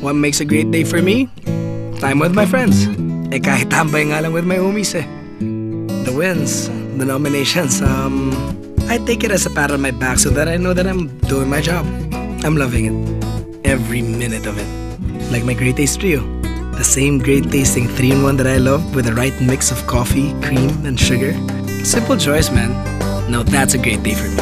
What makes a great day for me? Time with my friends. Eh kahit tambay nga lang with my homies eh. The wins, the nominations, um, I take it as a pat on my back so that I know that I'm doing my job. I'm loving it. Every minute of it. Like my Great Taste Trio. The same great tasting 3-in-1 that I love with the right mix of coffee, cream, and sugar. Simple choice, man. Now that's a great day for me.